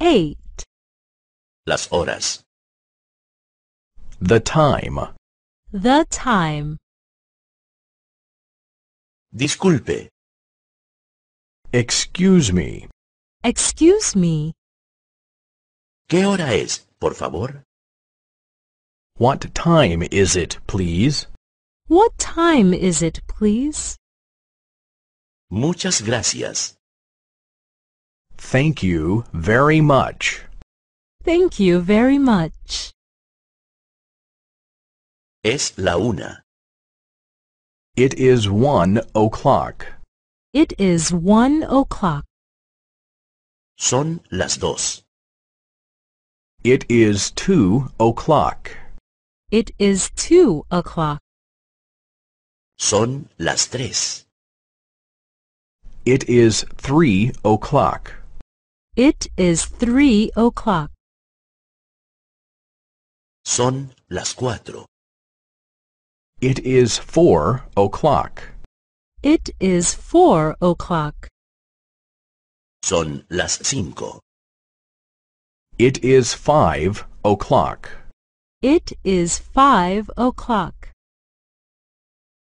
eight. Las horas. The time. The time. Disculpe, Excuse me. Excuse me. ¿qué hora es, por favor? What time is it, please? What time is it, please? Muchas gracias. Thank you very much. Thank you very much. Es la una. It is one o'clock. It is one o'clock. Son las dos. It is two o'clock. It is two o'clock. Son las tres. It is three o'clock. It is three o'clock. Son las cuatro. It is four o'clock. It is four o'clock. Son las cinco. It is five o'clock. It is five o'clock.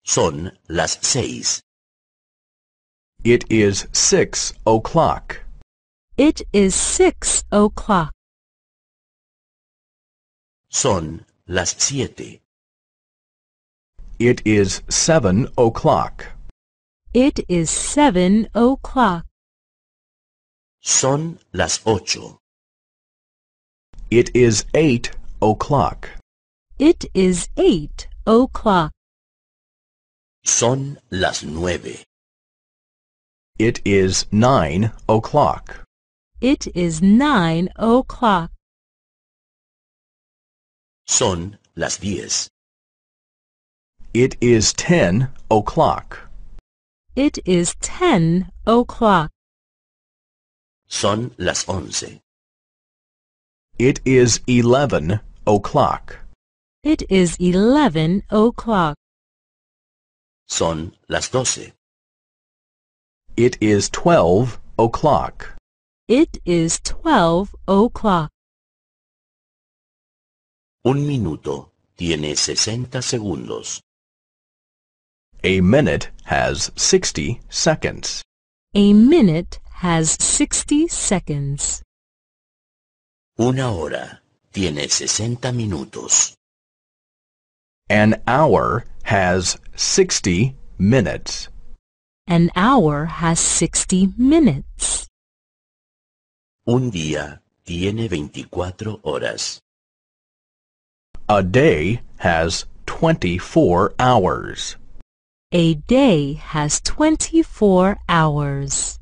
Son las seis. It is six o'clock. It is six o'clock. Son las siete. It is seven o'clock. It is seven o'clock. Son las ocho. It is eight o'clock. It is eight o'clock. Son las nueve. It is nine o'clock. It is nine o'clock. Son las diez. It is ten o'clock. It is ten o'clock. Son las once. It is eleven o'clock. It is eleven o'clock. Son las doce. It is twelve o'clock. It is twelve o'clock. Un minuto tiene sesenta segundos. A minute has sixty seconds. A minute has sixty seconds. Una hora tiene sesenta minutos. An hour has sixty minutes. An hour has sixty minutes. Un día tiene veinticuatro horas. A day has 24 hours. A day has 24 hours.